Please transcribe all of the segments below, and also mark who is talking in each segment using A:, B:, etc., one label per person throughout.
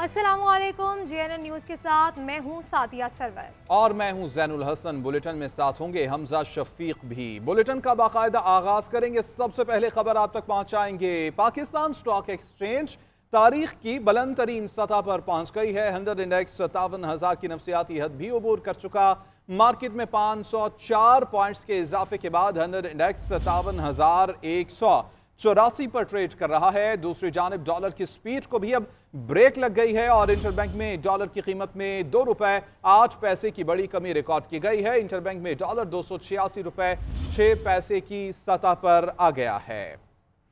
A: वालेकुम GNN news के साथ मैं हूँ सादिया सरवर।
B: और मैं हूँ जैनुल हसन बुलेटिन में साथ होंगे हमजा शफीक भी। बुलेटिन का बाकायदा आगाज़ करेंगे। सबसे पहले खबर आप तक पहुंचाएँगे। पाकिस्तान स्टॉक एक्सचेंज तारीख की बुलंद तरीन सतह पर पहुँच गई है। हंड्रेड इंडेक्स सत्तावन हज़ार की नफसियाती हद भी अबूर कर चुका। मार्केट में 504 पॉइंट्स के इजाफे के बाद हंड्रेड इंडेक्स सत्तावन हज़ार एक सौ चौरासी पर ट्रेड कर रहा है। दूसरी जानब डॉलर की स्पीड को भी अब ब्रेक लग गई है और इंटरबैंक में डॉलर की कीमत में दो रुपए आठ पैसे की बड़ी कमी रिकॉर्ड की गई है। इंटरबैंक में डॉलर दो सौ छियासी रुपए छह पैसे की सतह पर आ गया है।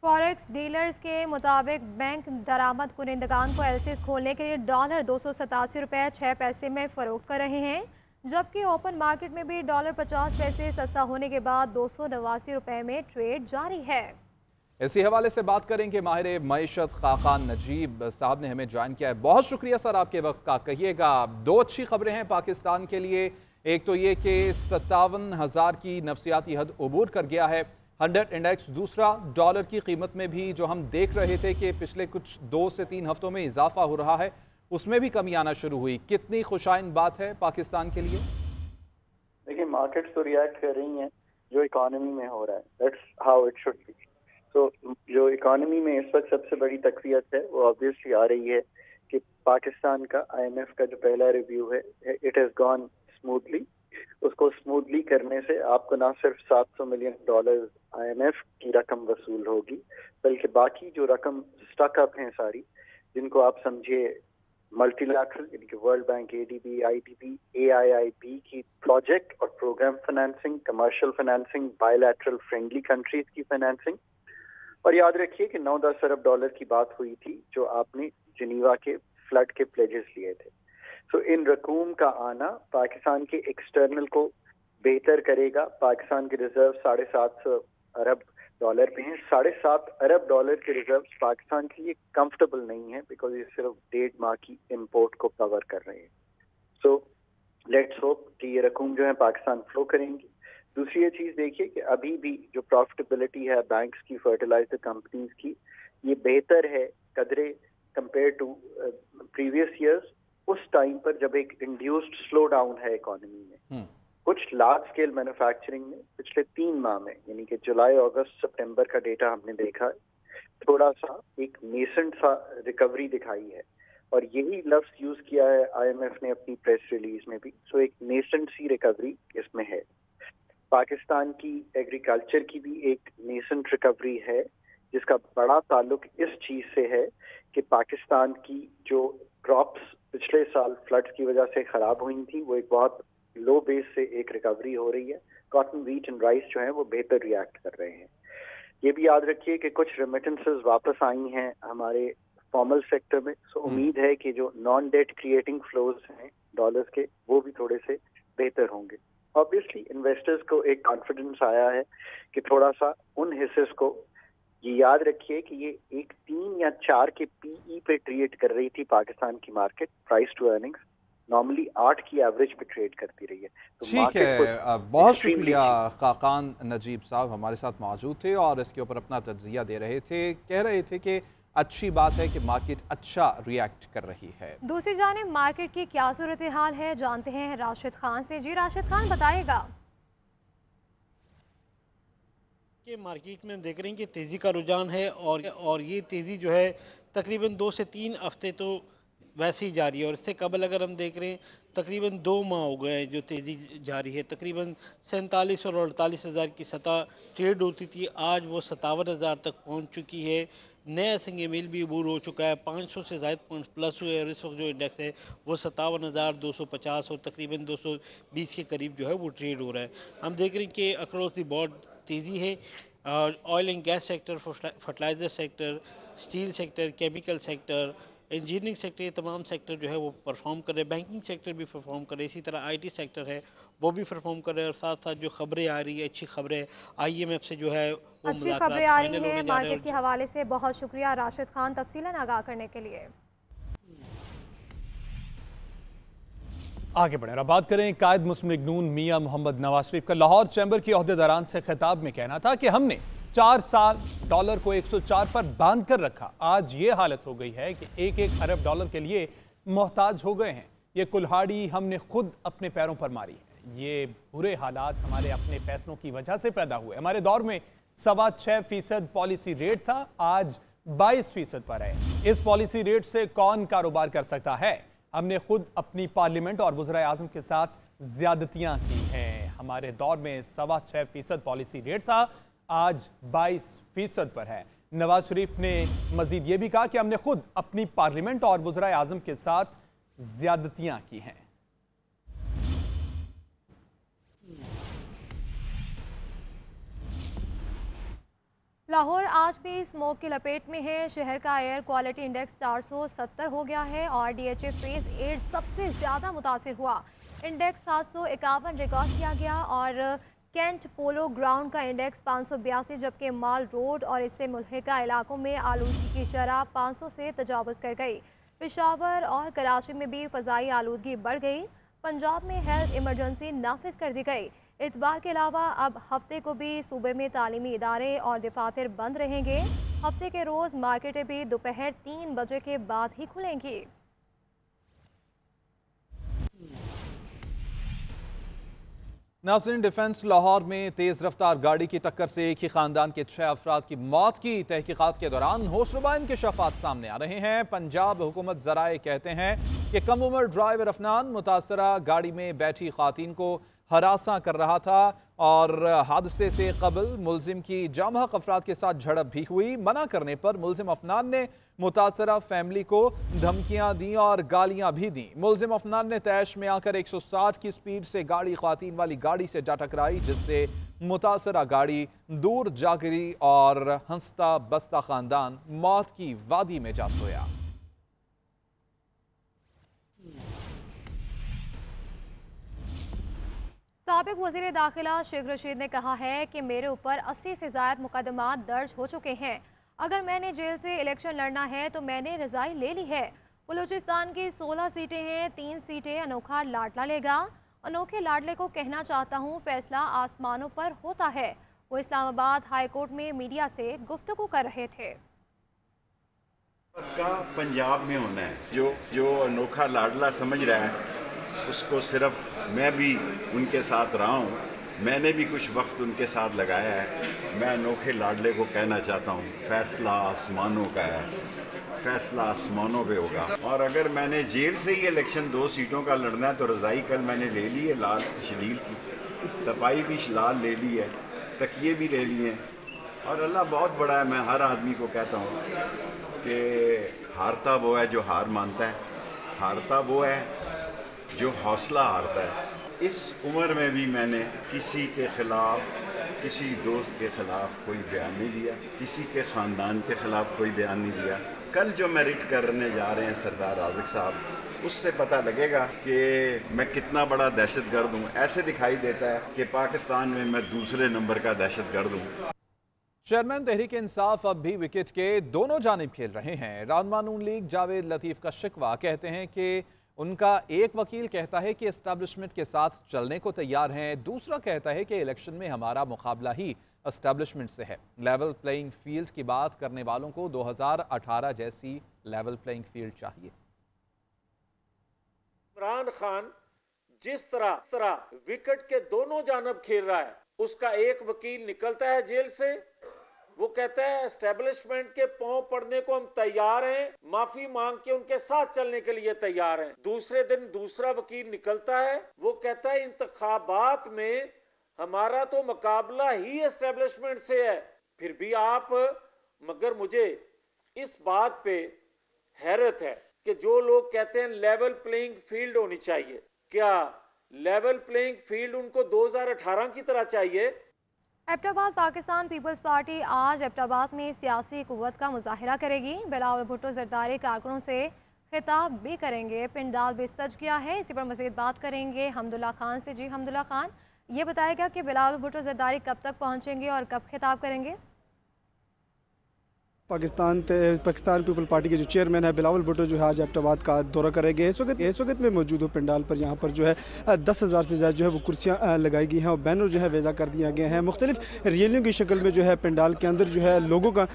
A: फॉरेक्स डीलर्स के मुताबिक बैंक दरामद कुनिंदगान को एलसीज खोलने के लिए डॉलर दो सौ सतासी रुपये छः पैसे में फरोख्त कर रहे हैं, जबकि ओपन मार्केट में भी डॉलर पचास पैसे सस्ता होने के बाद दो सौ नवासी रुपये में ट्रेड जारी है।
B: इसी हवाले से बात करेंगे माहिर मीशत खाकान नजीब साहब ने हमें ज्वाइन किया है। बहुत शुक्रिया सर आपके वक्त का। कहिएगा, दो अच्छी खबरें हैं पाकिस्तान के लिए। एक तो ये कि सत्तावन हज़ार की नफसियाती हद अबूर कर गया है। हंड्रेड इंडेक्स, दूसरा डॉलर की कीमत में भी जो हम देख रहे थे कि पिछले कुछ दो से तीन हफ्तों में इजाफा हो रहा है, उसमें भी कमी आना शुरू हुई। कितनी खुशाइन बात है पाकिस्तान के लिए?
C: देखिए मार्केट्स तो रिएक्ट कर रही हैं, जो इकोनॉमी में हो रहा है। That's how it should be तो जो इकोनॉमी में इस वक्त सबसे बड़ी तकवीत है, वो ऑब्वियसली आ रही है कि पाकिस्तान का आईएमएफ का जो पहला रिव्यू है इट हैज़ गॉन स्मूथली उसको स्मूथली करने से आपको ना सिर्फ़ 700 मिलियन डॉलर आईएमएफ की रकम वसूल होगी, बल्कि बाकी जो रकम स्टक अप हैं सारी, जिनको आप समझिए मल्टीलैटरल कि World Bank A D ADB IDB AIIB की प्रोजेक्ट और programme financing commercial financing bilateral friendly countries की फाइनेंसिंग और याद रखिए कि 9-10 अरब डॉलर की बात हुई थी जो आपने जिनीवा के फ्लड के प्लेजेस लिए थे। सो so, इन रकूम का आना पाकिस्तान के एक्सटर्नल को बेहतर करेगा। पाकिस्तान के रिज़र्व साढ़े सात सौ अरब डॉलर पे हैं। साढ़े सात अरब डॉलर के रिज़र्व पाकिस्तान के लिए कंफर्टेबल नहीं है बिकॉज़ ये सिर्फ़ डेढ़ माह की इम्पोर्ट को कवर कर रहे हैं। सो लेट्स होप कि ये रकूम जो है पाकिस्तान फ्लो करेंगी। दूसरी ये चीज़ देखिए कि अभी भी जो प्रॉफिटेबिलिटी है बैंक्स की फर्टिलाइज़र कंपनीज़ की ये बेहतर है कदरे कंपेयर टू प्रीवियस ईयर्स उस टाइम पर जब एक इंड्यूस्ड स्लो डाउन है इकोनॉमी में। हम्म। कुछ लार्ज स्केल मैन्युफैक्चरिंग में पिछले तीन माह में यानी कि जुलाई अगस्त सितंबर का डेटा हमने देखा है थोड़ा सा एक नेसेंट सा रिकवरी दिखाई है। और यही लफ्ज यूज़ किया है आईएमएफ ने अपनी प्रेस रिलीज़ में भी। सो एक नेसेंट सी रिकवरी इसमें है। पाकिस्तान की एग्रीकल्चर की भी एक नेसेंट रिकवरी है जिसका बड़ा ताल्लुक इस चीज़ से है कि पाकिस्तान की जो क्रॉप्स पिछले साल फ्लड्स की वजह से खराब हुई थी वो एक बहुत लो बेस से एक रिकवरी हो रही है। कॉटन वीट एंड राइस जो है वो बेहतर रिएक्ट कर रहे हैं। ये भी याद रखिए कि कुछ रेमिटेंसेस वापस आई हैं हमारे फॉर्मल सेक्टर में। सो हम्म। उम्मीद है कि जो नॉन डेट क्रिएटिंग फ्लोज हैं डॉलर्स के वो भी थोड़े से बेहतर होंगे। ऑब्वियसली इन्वेस्टर्स को एक कॉन्फिडेंस आया है कि थोड़ा सा उन हिस्सेस को ये याद रखिए कि ये एक तीन या चार के पीई e पे ट्रेड कर रही थी पाकिस्तान की market price to earnings normally आठ की एवरेज पे ट्रेड करती रही है।
B: तो ठीक है बहुत शुक्रिया खाकान नजीब साहब हमारे साथ मौजूद थे और इसके ऊपर अपना तजिया दे रहे थे कह रहे थे कि अच्छी बात है कि मार्केट अच्छा रिएक्ट कर रही है।
A: दूसरी जानब मार्केट की क्या सूरत हाल है जानते हैं राशिद खान से। जी राशिद खान बताएगा
D: कि मार्केट में देख रहे हैं कि तेज़ी का रुझान है और और ये तेज़ी जो है तकरीबन दो से तीन हफ़्ते तो वैसे ही जारी है। और इससे कबल अगर हम देख रहे हैं, तकरीबन दो माह हो गए हैं जो तेज़ी जारी है। तकरीबन सैंतालीस और अड़तालीस हज़ार की सतह ट्रेड होती थी। आज वो सतावन हज़ार तक पहुँच चुकी है। नया संग मील भी अबूर हो चुका है। 500 से ज़ायद पॉइंट प्लस हुए और इस वक्त जो इंडेक्स है, वो सतावन हज़ार दो सौ पचास और तकरीबन दो सौ बीस के करीब जो है वो ट्रेड हो रहा है। हम देख रहे हैं कि अक्रॉस दी बोर्ड तेज़ी है। Oil and gas sector fertiliser sector steel sector chemical sector engineering sector ये तमाम सेक्टर जो है वो परफॉर्म कर रहे हैं। बैंकिंग सेक्टर भी परफॉर्म कर रहे हैं। इसी तरह आईटी सेक्टर है वो भी परफॉर्म कर रहे हैं। और साथ साथ जो खबरें आ रही है अच्छी खबरें आईएमएफ से जो है
A: वो अच्छी खबरें आ रही है मार्केट के हवाले से। बहुत शुक्रिया राशिद खान तफसीला आगाह करने के लिए।
E: आगे बढ़े। बात करें कायद मुस्लिम नून मियाँ मोहम्मद नवाज़ शरीफ का। लाहौर चैम्बर के अहदेदारान से खिताब में कहना था कि हमने चार साल डॉलर को 104 पर बाँध कर रखा। आज ये हालत हो गई है कि एक एक अरब डॉलर के लिए मोहताज हो गए हैं। ये कुल्हाड़ी हमने खुद अपने पैरों पर मारी है। ये बुरे हालात हमारे अपने फैसलों की वजह से पैदा हुए। हमारे दौर में सवा छह फ़ीसद पॉलिसी रेट था, आज 22 फ़ीसद पर है। इस पॉलिसी रेट से कौन कारोबार कर सकता है? हमने खुद अपनी पार्लियामेंट और वजरा आज़म के साथ ज्यादतियाँ की हैं। हमारे दौर में सवा छह फ़ीसद पॉलिसी रेट था आज 22 फ़ीसद पर है। नवाज़ शरीफ ने मजीद ये भी कहा कि हमने खुद अपनी पार्लियामेंट और वजरा आज़म के साथ ज्यादतियाँ की हैं।
A: लाहौर आज भी इस स्मोक की लपेट में है। शहर का एयर क्वालिटी इंडेक्स 470 हो गया है और डीएचए फ़ेज़ एट सबसे ज़्यादा मुतासर हुआ। इंडेक्स सात सौ इक्यावन रिकॉर्ड किया गया और कैंट पोलो ग्राउंड का इंडेक्स पाँच सौ बयासी, जबकि माल रोड और इससे मुलहका इलाकों में आलूदगी की शरह 500 से तजावज़ कर गई। पिशावर और कराची में भी फ़जाई आलूदगी बढ़ गई। पंजाब में हेल्थ इमरजेंसी नाफिज कर दी गई। इतवार के अलावा अब हफ़्ते को भी सूबे में तालीमी इदारे और दफातर बंद रहेंगे। हफ़्ते के रोज़ मार्केटें भी दोपहर तीन बजे के बाद ही खुलेंगी।
B: नाजरीन, डिफेंस लाहौर में तेज रफ्तार गाड़ी की टक्कर से एक ही खानदान के छह अफराद की मौत की तहकीकत के दौरान होशरुबा के शफात सामने आ रहे हैं। पंजाब हुकूमत जराए कहते हैं कि कम उम्र ड्राइवर अफनान मुतासरा गाड़ी में बैठी खातन को हरासा कर रहा था। और हादसे से कबल मुलजिम की जामा अफराद के साथ झड़प भी हुई। मना करने पर मुलजिम अफनान ने मुतासरा फैमिली को धमकियाँ दी और गालियाँ भी दी। मुलजिम अफनान ने तैश में आकर 160 की स्पीड से गाड़ी खातन वाली गाड़ी से जा टकराई जिससे मुतासरा गाड़ी दूर जा गिरी और हंसता बस्ता खानदान मौत की वादी में जा सोया।
A: सबक वज़ीर दाखिला शेख रशीद ने कहा है कि मेरे ऊपर 80 से ज़्यादा मुकदमा दर्ज हो चुके हैं। अगर मैंने जेल से इलेक्शन लड़ना है तो मैंने रजाई ले ली है। बलूचिस्तान की 16 सीटें हैं तीन सीटें अनोखा लाडला लेगा। अनोखे लाडले को कहना चाहता हूँ फैसला आसमानों पर होता है। वो इस्लामाबाद हाई कोर्ट में मीडिया से गुफ्तु कर रहे थे।
F: का पंजाब में होना है। जो जो अनोखा लाडला समझ रहा है उसको सिर्फ़ मैं भी उनके साथ रहा हूँ। मैंने भी कुछ वक्त उनके साथ लगाया है। मैं अनोखे लाडले को कहना चाहता हूँ, फैसला आसमानों का है। फैसला आसमानों पे होगा। और अगर मैंने जेल से ही इलेक्शन दो सीटों का लड़ना है तो रज़ाई कल मैंने ले ली है लाल शलील की। तपाई भी लाल ले ली है, तकिए भी ले लिए हैं। और अल्लाह बहुत बड़ा है, मैं हर आदमी को कहता हूँ कि हारता वो है जो हार मानता है। हारता वो है जो हौसला हारता है। इस उम्र में भी मैंने किसी के ख़िलाफ़, किसी दोस्त के ख़िलाफ़ कोई बयान नहीं दिया, किसी के ख़ानदान के ख़िलाफ़ कोई बयान नहीं दिया। कल जो मेरिट करने जा रहे हैं सरदार आजिक साहब, उससे पता लगेगा कि मैं कितना बड़ा दहशत गर्द हूँ। ऐसे दिखाई देता है कि पाकिस्तान में मैं दूसरे नंबर का दहशत गर्द हूँ।
B: चेयरमैन तहरीक इंसाफ अब भी विकेट के दोनों जानब खेल रहे हैं। नून लीग जावेद लतीफ़ का शिकवा कहते हैं कि उनका एक वकील कहता है कि इस्टेब्लिशमेंट के साथ चलने को तैयार हैं, दूसरा कहता है कि इलेक्शन में हमारा मुकाबला ही इस्टेब्लिशमेंट से है। लेवल प्लेइंग फ़ील्ड की बात करने वालों को 2018 जैसी लेवल प्लेइंग फ़ील्ड चाहिए।
G: इमरान खान जिस तरह तरह विकेट के दोनों जानब खेल रहा है, उसका एक वकील निकलता है जेल से वो कहता है एस्टेब्लिशमेंट के पाँव पड़ने को हम तैयार हैं, माफ़ी मांग के उनके साथ चलने के लिए तैयार हैं। दूसरे दिन दूसरा वकील निकलता है, वो कहता है, इंतखाबात में हमारा तो मुकाबला ही एस्टेब्लिशमेंट से है, फिर भी आप, मगर मुझे इस बात पे हैरत है कि जो लोग कहते हैं लेवल प्लेइंग फ़ील्ड होनी चाहिए। क्या लेवल प्लेइंग फ़ील्ड उनको 2018 की तरह चाहिए?
A: एबटाबाद पाकिस्तान पीपल्स पार्टी आज एबटाबाद में सियासी कुत का मुजाहरा करेगी। बिलावल भुट्टो जरदारी कारकुनों से खिताब भी करेंगे। पिंडाल भी सज गया है। इसी पर मजीद बात करेंगे हमदुल्ला खान से। जी हमदुल्ला खान, ये बताएगा कि बिलावल भुट्टो जरदारी कब तक पहुँचेंगे और कब खिताब करेंगे?
H: पाकिस्तान पाकिस्तान पीपल पार्टी के जो चेयरमैन है बिलावल भुट्टो जो है आज एबटाबाद का दौरा करेंगे इस वक्त इस वक्त में मौजूद हूँ पंडाल पर यहाँ पर जो है दस हज़ार से ज़्यादा जो है वो कुर्सियाँ लगाई गई हैं और बैनर जो है वेज़ा कर दिया गया है मुख्तलिफ़ रैलियों की शक्ल में जो है पंडाल के अंदर जो है लोगों का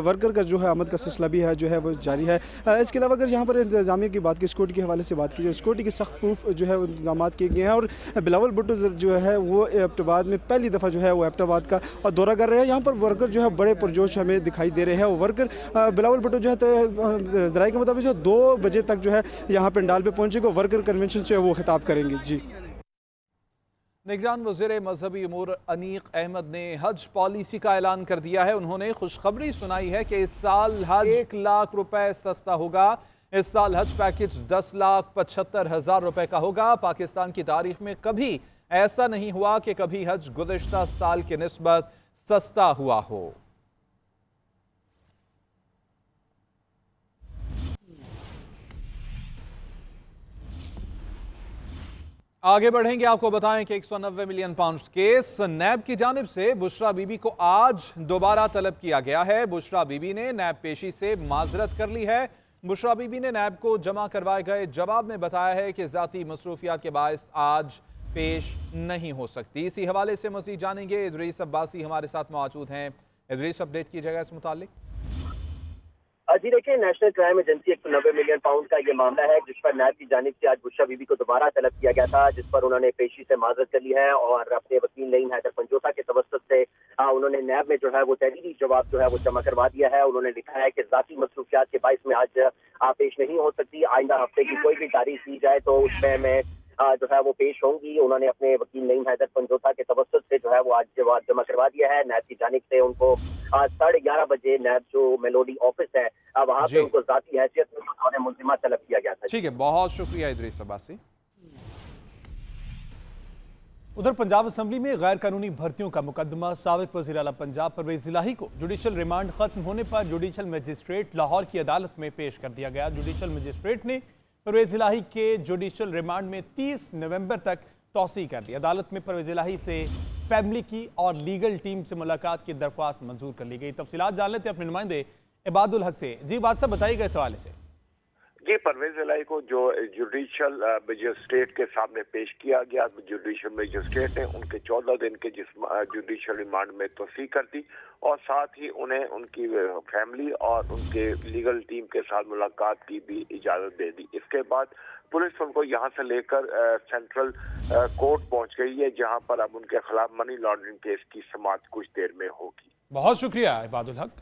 H: वर्कर का जो है आमद का सिलसिला भी है जो है वो जारी है इसके अलावा अगर यहाँ पर इंतजामिया की बात की सिक्योरिटी के हवाले से बात की जाए सिक्योरिटी के सख्त प्रूफ जो है इंतज़ाम किए गए हैं और बिलावल भुट्टो जो है वो एबटाबाद में पहली दफ़ा जो है वो एबटाबाद का दौरा कर रहे हैं यहाँ पर वर्कर जो है बड़े पुरजोश हमें दिखाई दे रहे हैं और वर्कर बिलावल भुट्टो जो है तो जराए के मुताबिक जो दो बजे तक जो है यहाँ पंडाल पे पहुँचेगा वर्कर कन्वेंशन जो है वो खिताब करेंगे। जी।
B: निगरान वज़ीर मजहबी अमूर अनीक अहमद ने हज पॉलिसी का ऐलान कर दिया है। उन्होंने खुशखबरी सुनाई है कि इस साल हज एक लाख रुपए सस्ता होगा। इस साल हज पैकेज दस लाख पचहत्तर हज़ार रुपए का होगा। पाकिस्तान की तारीख में कभी ऐसा नहीं हुआ कि कभी हज गुजशत साल की नस्बत सस्ता हुआ हो। आगे बढ़ेंगे, आपको बताएँ कि 190 मिलियन पाउंड केस। नैब की जानब से बुशरा बीबी को आज दोबारा तलब किया गया है। बुशरा बीबी ने नैब पेशी से माजरत कर ली है। बुशरा बीबी ने नैब को जमा करवाए गए जवाब में बताया है कि जाती मसरूफियात के बायस आज पेश नहीं हो सकती। इसी हवाले से मजीद जानेंगे। इदरीस अब्बासी हमारे साथ मौजूद हैं। इदरीस, अपडेट कीजिएगा इस मुतालिक।
I: जी देखिए नेशनल क्राइम एजेंसी एक सौ नब्बे मिलियन पाउंड का ये मामला है, जिस पर नैब की जानब से आज बुशा बीबी को दोबारा तलब किया गया था, जिस पर उन्होंने पेशी से माजरत कर ली है और अपने वकील नईम हैदर पंजोसा के तवस्त से उन्होंने नैब में जो है वो तहरीरी जवाब जो है वो जमा करवा दिया है। उन्होंने लिखा है कि जाती मसरूफियात के बाईस में आज पेश नहीं हो सकती। आइंदा हफ़्ते की कोई भी तारीख दी जाए तो उसमें मैं जो है वो पेश होंगी। उन्होंने अपने वकील नईम हैदर पंजोता के तवस्त से जो है वो आज जवाब जमा करवा दिया है। नैब की जानब से उनको साढ़े ग्यारह बजे नैब जो मेलोडी ऑफ़िस है वहाँ पे उनको जाती हैसियत में मुलजिमा तलब किया गया था।
B: ठीक है बहुत शुक्रिया इदरीस अब्बासी।
E: उधर पंजाब असम्बली में गैर कानूनी भर्तियों का मुकदमा सबक वजी अला पंजाब परवेज इलाही को जुडिशल रिमांड खत्म होने पर जुडिशल मजिस्ट्रेट लाहौर की अदालत में पेश कर दिया गया। जुडिशल मजिस्ट्रेट ने परवेज इलाही के जुडिशल रिमांड में 30 नवंबर तक तोसी कर दी। अदालत में परवेज इलाही से फैमिली की और लीगल टीम से मुलाकात की दरख्वास्त मंजूर कर ली गई। तफसीत जान लेते अपने नुमाइंदे इबादुल हक से। जी बात सब बताइएगा इस हवाले से।
J: जी, परवेज इलाई को जो जुडिशल मजिस्ट्रेट के सामने पेश किया गया जुडिशल मजिस्ट्रेट ने उनके चौदह दिन के जिस जुडिशल रिमांड में तोसी कर दी और साथ ही उन्हें उनकी फैमिली और उनके लीगल टीम के साथ मुलाकात की भी इजाज़त दे दी। इसके बाद पुलिस उनको यहाँ से लेकर सेंट्रल कोर्ट पहुँच गई है, जहाँ पर अब उनके खिलाफ मनी लॉन्ड्रिंग केस की समाप्त कुछ देर में होगी।
E: बहुत शुक्रिया, इबादुल हक।